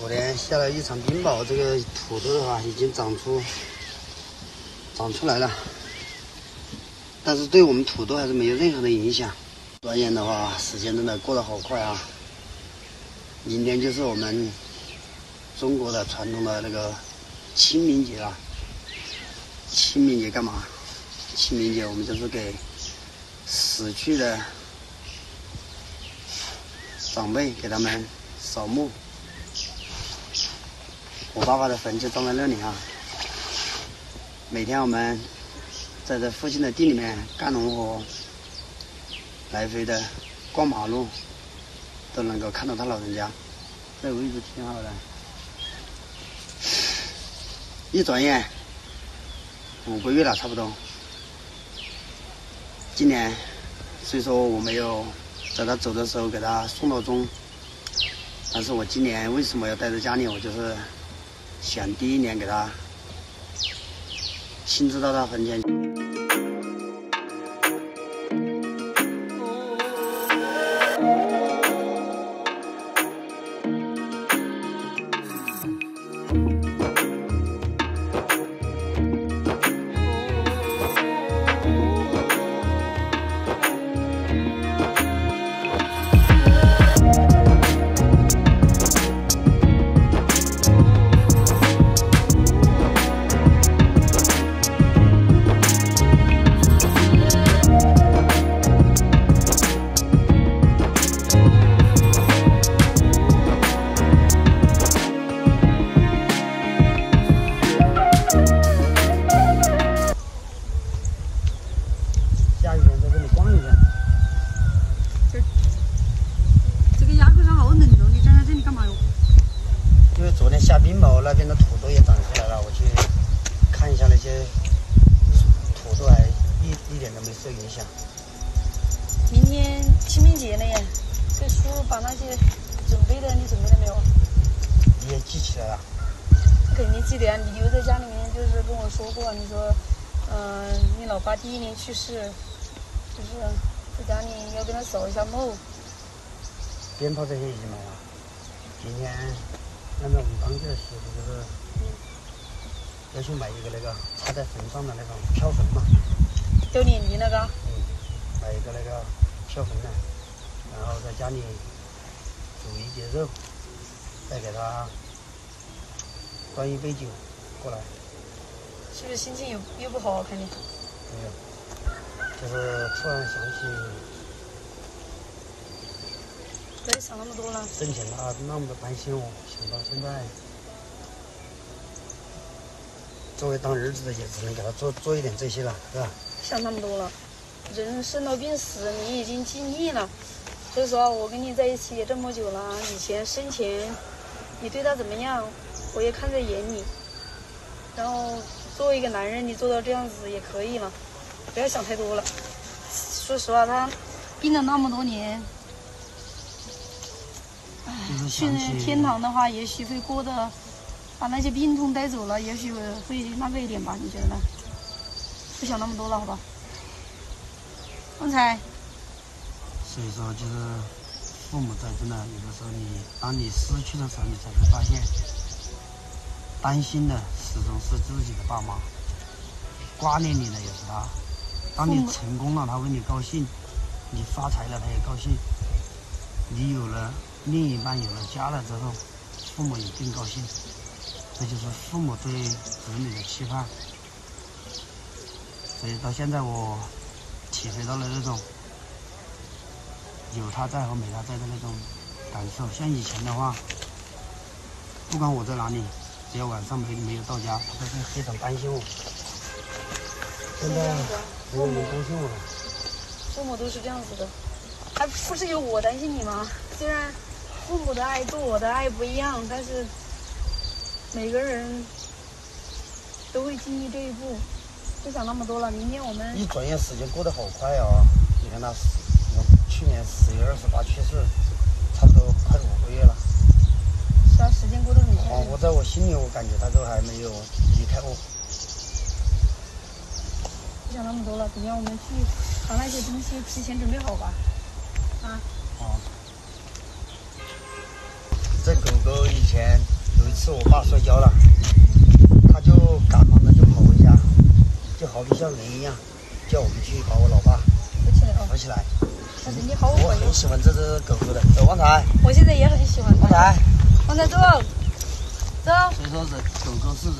昨天下了一场冰雹，这个土豆的话已经长出长出来了，但是对我们土豆还是没有任何的影响。转眼的话，时间真的过得好快啊！明天就是我们中国的传统的那个清明节了。清明节干嘛？清明节我们就是给死去的长辈给他们扫墓。我爸爸的坟就葬在那里啊。每天我们在这附近的地里面干农活，来回的过马路，都能够看到他老人家。这位置挺好的。一转眼五个月了，差不多。今年虽说我没有在他走的时候给他送到终，但是我今年为什么要待在家里？我就是想第一年给他亲自到他坟前。下冰雹，那边的土豆也长出来了。我去看一下那些土豆，还一一点都没受影响。明天清明节了耶，这叔把那些准备的，你准备了没有？你也记起来了？肯定记得啊！你留在家里面就是跟我说过，你说，嗯，你老爸第一年去世，就是在家里要跟他扫一下墓。鞭炮这些已经买了，今天。按照我们当地的习俗，就是要去买一个那个插在坟上的那种飘坟嘛，丢脸泥那个。嗯，买一个那个飘坟的，然后在家里煮一碟肉，再给他端一杯酒过来。是不是心情又又不好？看你。没有，就是突然想起。别想那么多了。挣钱他那么的担心我，想到现在，作为当儿子的也只能给他做做一点这些了，是吧？想那么多了，人生老病死，你已经尽力了。所以说，我跟你在一起也这么久了，以前生前你对他怎么样，我也看在眼里。然后作为一个男人，你做到这样子也可以了，不要想太多了。说实话，他病了那么多年。去天堂的话，也许会过得把那些病痛带走了，也许会那个一点吧？你觉得呢？不想那么多了，好吧？旺财。所以说，就是父母在，真的有的时候，你当你失去的时候，你才会发现，担心的始终是自己的爸妈，挂念你的也是他。当你成功了，他为你高兴；你发财了，他也高兴；你有了。另一半有了家了之后，父母也更高兴，这就是父母对子女的期盼。所以到现在我体会到了那种有他在和没他在的那种感受。像以前的话，不管我在哪里，只要晚上没没有到家，他都会非常担心我。现在没有人担心我了。父母都是这样子的，还不是有我担心你吗？虽然。父母的爱对我的爱不一样，但是每个人都会经历这一步。不想那么多了，明天我们一转眼时间过得好快啊！你看他，去年十月二十八去世，差不多快五个月了。是啊，时间过得很快。我在我心里，我感觉他都还没有离开我。不想那么多了，等下我们去把那些东西提前准备好吧。啊。这狗狗以前。是我爸摔跤了，他就赶忙的就跑回家，就好比像人一样，叫我们去把我老爸扶起来哦。扶起来。但是你好我很喜欢这只狗狗的，走旺财，我现在也很喜欢它。旺财。旺财走，走。所以说人狗狗是人。